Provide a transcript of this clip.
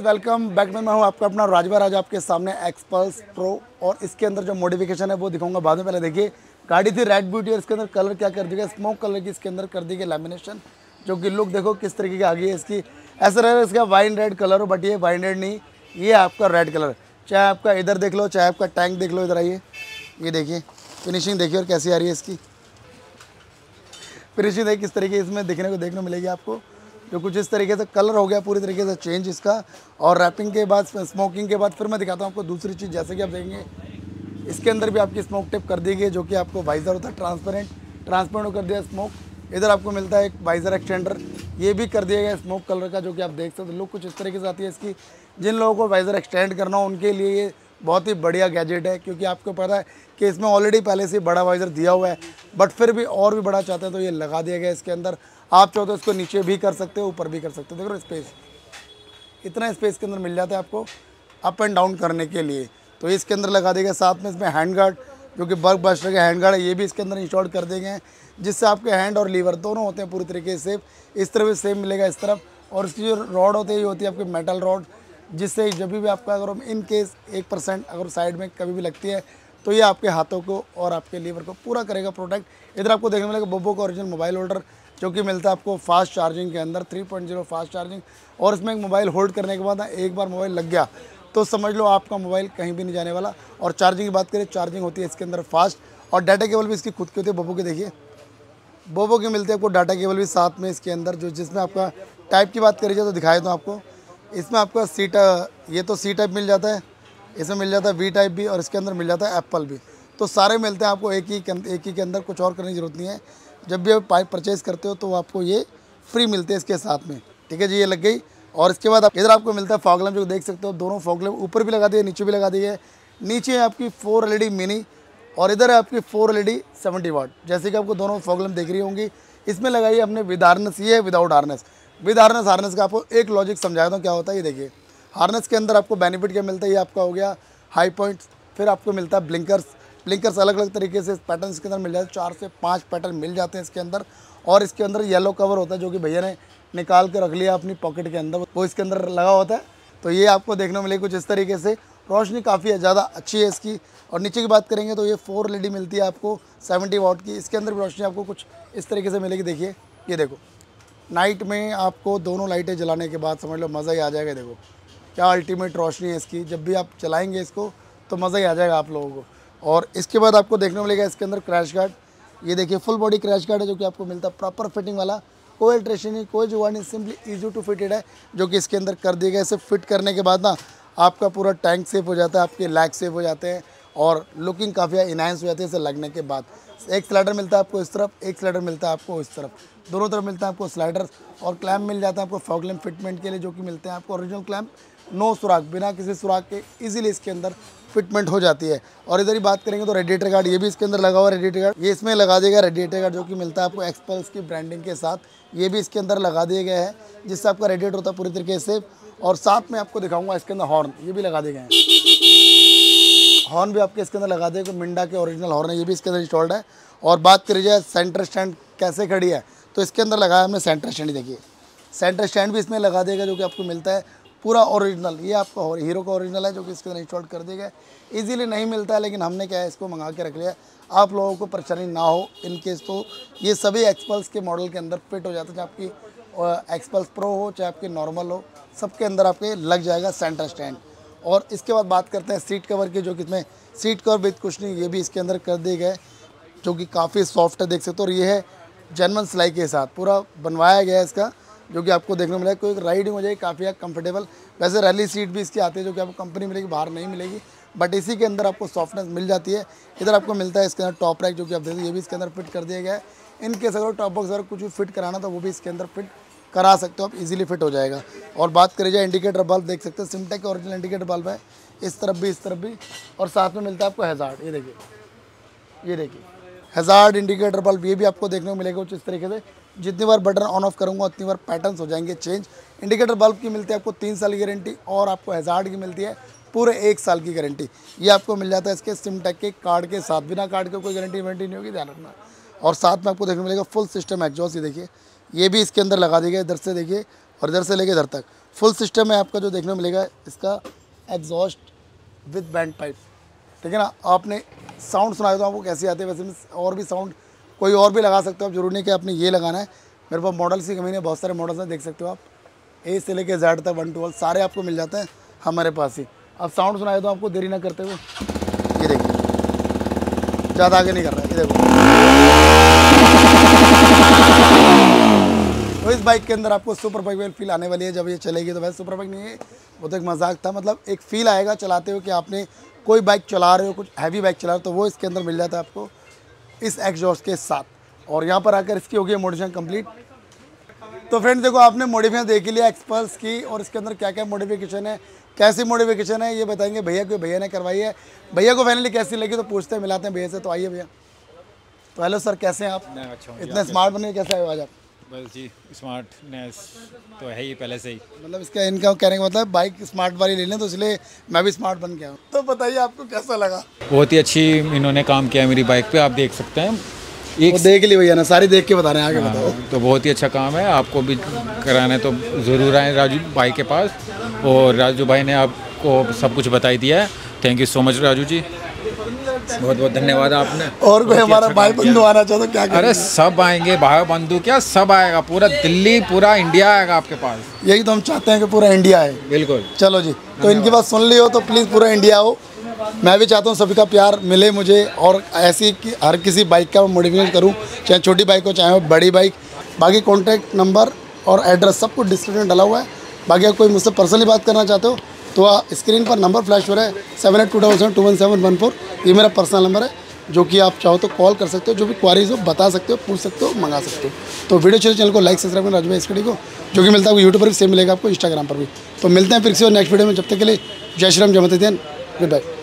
Friends welcome back में मैं हूँ आपका अपना राजभर आज आपके सामने एक्सपल्स प्रो और इसके अंदर जो मॉडिफिकेशन है, वो दिखाऊँगा बाद में। पहले देखिए, गाड़ी थी रेड ब्यूटी और इसके अंदर कलर क्या कर दिया स्मोक कलर की इसके अंदर कर दी गई लेमिनेशन जो कि लुक देखो किस तरीके की आ गई है इसकी। ऐसा रहेगा इसका वाइन रेड कलर हो बट ये वाइन रेड नहीं, ये आपका रेड कलर चाहे आपका इधर देख लो, चाहे आपका टैंक देख लो, इधर आइए। ये देखिए फिनिशिंग देखिए और कैसी आ रही है इसकी। फिनिशिंग देखिए किस तरीके इसमें देखने को देखने मिलेगी आपको। जो कुछ इस तरीके से कलर हो गया, पूरी तरीके से चेंज इसका। और रैपिंग के बाद स्मोकिंग के बाद फिर मैं दिखाता हूँ आपको दूसरी चीज़, जैसे कि आप देखेंगे, इसके अंदर भी आपकी स्मोक टिप कर दी गई, जो कि आपको वाइज़र होता है ट्रांसपेरेंट ट्रांसपेरेंट कर दिया स्मोक इधर आपको मिलता है एक वाइज़र एक्सटेंडर ये भी कर दिया गया स्मोक कलर का, जो कि आप देख सकते हो। लुक कुछ इस तरीके से आती है इसकी। जिन लोगों को वाइज़र एक्सटेंड करना हो, उनके लिए ये बहुत ही बढ़िया गैजेट है, क्योंकि आपको पता है कि इसमें ऑलरेडी पहले से बड़ा वाइज़र दिया हुआ है। बट फिर भी और भी बड़ा चाहते हैं तो ये लगा दिया गया इसके अंदर। आप चाहो तो इसको नीचे भी कर सकते हो, ऊपर भी कर सकते हो। देखो स्पेस इतना स्पेस के अंदर मिल जाता है आपको अप एंड डाउन करने के लिए। तो इसके अंदर लगा देगा साथ में इसमें हैंड गार्ड जो कि बर्ग बस्टर का हैंड गार्ड है, ये भी इसके अंदर इंस्टॉल कर देंगे। जिससे आपके हैंड और लीवर दोनों होते हैं पूरी तरीके से इस तरफ़ भी सेम मिलेगा इस तरफ़। और इसकी जो रॉड होती है, ये होती है आपकी मेटल रॉड जिससे जब भी आपका अगर इन केस एक परसेंट अगर साइड में कभी भी लगती है तो ये आपके हाथों को और आपके लीवर को पूरा करेगा प्रोटेक्ट इधर आपको देखने मिलेगा बोबो का ओरिजिनल मोबाइल होल्डर जो कि मिलता है आपको फास्ट चार्जिंग के अंदर 3.0 फास्ट चार्जिंग। और इसमें एक मोबाइल होल्ड करने के बाद एक बार मोबाइल लग गया तो समझ लो आपका मोबाइल कहीं भी नहीं जाने वाला। और चार्जिंग की बात करें, चार्जिंग होती है इसके अंदर फास्ट। और डाटा केबल भी इसकी खुद की होती है बोबो की देखिए। बोबो की मिलती है आपको डाटा केबल भी साथ में इसके अंदर, जो जिसमें आपका टाइप की बात करी जाए तो दिखाए तो आपको। इसमें आपका सी ये तो सी टाइप मिल जाता है। इसमें मिल जाता है वी टाइप भी और इसके अंदर मिल जाता है एप्पल भी। तो सारे मिलते हैं आपको, एक ही एक ही के अंदर कुछ और करने की ज़रूरत नहीं है। जब भी आप पाइप परचेज़ करते हो तो आपको ये फ्री मिलते हैं इसके साथ में। ठीक है जी, ये लग गई। और इसके बाद आप, इधर आपको मिलता है फॉगलम, जो देख सकते हो, दोनों फॉगलम ऊपर भी लगा दिए, नीचे भी लगा दिए। नीचे है आपकी फोर एल मिनी और इधर है आपकी four L E seventy watt. जैसे कि आपको दोनों फॉगलम देख रही होंगी। इसमें लगाई हमने विद हार्नेस, ये है without harness. With harness harness का आपको एक लॉजिक समझाया था, क्या होता है, ये देखिए। हार्नेस के अंदर आपको बेनिफिट क्या मिलता है, ये आपका हो गया हाई पॉइंट्स, फिर आपको मिलता है ब्लिंकर्स। ब्लिंकर्स अलग अलग तरीके से पैटर्न के अंदर मिल जाते हैं। चार से पाँच पैटर्न मिल जाते हैं इसके अंदर और इसके अंदर येलो कवर होता है जो कि भैया ने निकाल के रख लिया अपनी पॉकेट के अंदर। वो इसके अंदर लगा होता है। तो ये आपको देखने मिलेगी कुछ इस तरीके से। रोशनी काफ़ी ज़्यादा अच्छी है इसकी। और नीचे की बात करेंगे तो ये फोर एल मिलती है आपको सेवेंटी वाट की। इसके अंदर भी रोशनी आपको कुछ इस तरीके से मिलेगी। देखिए, ये देखो। नाइट में आपको दोनों लाइटें जलाने के बाद, समझ लो, मज़ा ही आ जाएगा। देखो, क्या अल्टीमेट रोशनी है इसकी। जब भी आप चलाएँगे इसको तो मज़ा ही आ जाएगा आप लोगों को। और इसके बाद आपको देखने मिलेगा इसके अंदर क्रैश गार्ड ये देखिए फुल बॉडी क्रैश गार्ड है जो कि आपको मिलता है। प्रॉपर फिटिंग वाला। कोई अल्ट्रेशन नहीं, कोई नहीं सिंपली ईजी टू फिटेड है, जो कि इसके अंदर कर दिया गया इसे फिट करने के बाद ना, आपका पूरा टैंक सेफ़ हो जाता है, आपके लैग सेफ़ हो जाते हैं और लुकिंग काफ़ी इनहेंस हो जाती है इसे लगने के बाद। एक स्लाइडर मिलता है आपको इस तरफ़, एक स्लाइडर मिलता है आपको इस तरफ़। दोनों तरफ़ मिलता है आपको स्लाइडर और क्लैम्प मिल जाता है आपको फॉग लैम्प फिटमेंट के लिए, जो कि मिलते हैं आपको ओरिजिनल क्लैम्प नो सुराख बिना किसी सुराख के इजीली इसके अंदर फिटमेंट हो जाती है। और इधर ही बात करेंगे तो रेडिएटर गार्ड ये भी इसके अंदर लगा हुआ रेडिएटर गार्ड ये इसमें लगा देगा रेडिएटर गार्ड जो कि मिलता है आपको एक्सपल्स की ब्रांडिंग के साथ, ये भी इसके अंदर लगा दिए गए हैं, जिससे आपका रेडिएटर होता है पूरी तरीके से और साथ में आपको दिखाऊँगा इसके अंदर हॉर्न ये भी लगा दिए गए हैं। हॉर्न भी आपके इसके अंदर लगा दिए मिंडा के ओरिजिनल हॉर्न है, ये भी इसके अंदर इंस्टॉल्ड है। और बात करी जाए सेंटर स्टैंड कैसे खड़ी है तो इसके अंदर लगाया हमने सेंटर स्टैंड देखिए। सेंटर स्टैंड भी इसमें लगा देगा जो कि आपको मिलता है। पूरा ओरिजिनल, ये आपका हीरो का ओरिजिनल है जो कि इसके अंदर इंस्टॉल कर दिया गया ईजिली नहीं मिलता है, लेकिन हमने क्या है, इसको मंगा के रख लिया। आप लोगों को परेशानी ना हो इन केस तो ये सभी एक्सपल्स के मॉडल के अंदर फिट हो जाता है। चाहे आपकी एक्सपल्स प्रो हो, चाहे आपकी नॉर्मल हो, सबके अंदर आपके लग जाएगा सेंटर स्टैंड और इसके बाद बात करते हैं सीट कवर की, जो कि इसमें सीट कवर विथ कुछ नहीं, ये भी इसके अंदर कर दिए गए, जो कि काफ़ी सॉफ्ट है, देख सकते हो। और ये है जर्मन सिलाई के साथ, पूरा बनवाया गया है इसका। जो कि आपको देखने को मिलेगा। कोई राइडिंग हो जाएगी काफ़ी कंफर्टेबल वैसे रैली सीट भी इसकी आती है जो कि आपको कंपनी मिलेगी, बाहर नहीं मिलेगी बट इसी के अंदर आपको सॉफ्टनेस मिल जाती है। इधर आपको मिलता है इसके अंदर टॉप रैक जो कि आप देखिए ये भी इसके अंदर फिट कर दिया गया है। इन केस अगर टॉप बॉक्स अगर कुछ भी फिट कराना तो वो भी इसके अंदर फिट करा सकते हो, आप इजीली फिट हो जाएगा। और बात करी जाए इंडिकेटर बल्ब देख सकते हैं सिमटेक ओरिजिनल इंडिकेटर बल्ब है। इस तरफ़ भी, इस तरफ़ भी, और साथ में मिलता है आपको हेजार्ड ये देखिए ये देखिए। हेजार्ड इंडिकेटर बल्ब ये भी आपको देखने को मिलेगा कुछ इस तरीके से। जितनी बार बटन ऑन ऑफ़ करूँगा, उतनी बार पैटर्न हो जाएँगे चेंज इंडिकेटर बल्ब की मिलती है आपको तीन साल की गारंटी और आपको हेजार्ड की मिलती है पूरे एक साल की गारंटी ये आपको मिल जाता है इसके सिम सिमटेक के कार्ड के साथ. बिना कार्ड के कोई गारंटी वारंटी नहीं होगी, ध्यान रखना. और साथ में आपको देखने मिलेगा फुल सिस्टम एग्जॉस ये देखिए. ये भी इसके अंदर लगा दिया इधर से देखिए और इधर से लेके इधर तक. फुल सिस्टम है आपका जो देखने मिलेगा, इसका एग्जॉस्ट विद बैंड पाइप ठीक है ना? आपने साउंड सुनाए तो आपको कैसे आते हैं? वैसे और भी साउंड कोई और भी लगा सकते हो, आप ज़रूरी नहीं कि आपने ये लगाना है। मेरे पास मॉडल्स की कमी नहीं, बहुत सारे मॉडल्स हैं, देख सकते हो आप। ए से लेके जेड तक वन ट्वेल्व सारे आपको मिल जाते हैं हमारे पास ही। अब साउंड सुनाए तो आपको देरी ना करते हुए। ये देखिए। ज़्यादा आगे नहीं कर रहा है, ये देखो। तो इस बाइक के अंदर आपको सुपर बाइक वाली फील आने वाली है, जब ये चलेगी तो वैसे सुपर बाइक नहीं है, वो तो एक मज़ाक था मतलब एक फील आएगा चलाते हुए कि आपने कोई बाइक चला रहे हो, कुछ हैवी बाइक चला रहे हो तो वो इसके अंदर मिल जाता है आपको। इस एग्जॉस्ट के साथ। और यहाँ पर आकर इसकी होगी मोडिफिकेशन कंप्लीट। तो फ्रेंड्स देखो आपने मोडिफिकेशन देख लिया एक्सपल्स की और इसके अंदर क्या क्या मोडिफिकेशन है कैसी मोडिफिकेशन है ये बताएँगे भैया को भैया ने करवाई है। भैया को फाइनली कैसी लगी तो पूछते हैं मिलाते हैं भैया से तो आइए भैया। तो हेलो सर कैसे हैं आप? अच्छा इतने स्मार्ट बने कैसे आए आज आप? बस जी स्मार्टनेस तो है ही पहले से ही। मतलब इसका इनका कहने का मतलब बाइक स्मार्ट वाली ले लें तो इसलिए मैं भी स्मार्ट बन गया हूँ। तो बताइए आपको कैसा लगा? बहुत ही अच्छी इन्होंने काम किया मेरी बाइक पे आप देख सकते हैं। एक वो देख ली भैया ना सारी देख के बता रहे हैं आगे बताओ। हाँ, तो बहुत ही अच्छा काम है आपको भी कराना है तो ज़रूर आए राजू भाई के पास। और राजू भाई ने आपको सब कुछ बताई दिया है। Thank you so much Raju ji. बहुत बहुत धन्यवाद आपने। और कोई हमारा अच्छा भाई बंधु आना चाहो तो क्या अरे सब आएँगे भाई बंधु क्या सब आएगा? पूरा दिल्ली पूरा इंडिया आएगा आपके पास। यही तो हम चाहते हैं कि पूरा इंडिया है बिल्कुल। चलो जी तो इनकी बात सुन ली हो तो प्लीज़ पूरा इंडिया हो मैं भी चाहता हूँ सभी का प्यार मिले मुझे और ऐसी कि हर किसी बाइक का मैं मॉडिफिकेशन करूँ चाहे छोटी बाइक हो चाहे बड़ी बाइक बाकी कॉन्टैक्ट नंबर और एड्रेस सब कुछ डिस्क्रिप्शन डाला हुआ है। बाकी अगर कोई मुझसे पर्सनली बात करना चाहते हो तो स्क्रीन पर नंबर फ्लैश हो रहा है seven eight two double seven two one seven one four ये मेरा पर्सनल नंबर है, जो कि आप चाहो तो कॉल कर सकते हो, जो भी क्वारीज हो, बता सकते हो, पूछ सकते हो, मंगा सकते हो। तो वीडियो चलिए चैनल को लाइक सब्सक्राइब करें राजभाई स्टडी को, जो कि मिलता है यूट्यूब पर भी सेम मिलेगा आपको इंस्टाग्राम पर भी। तो मिलते हैं फिर से नेक्स्ट वीडियो में, जब तक के लिए जय श्री राम, जय गुड बाय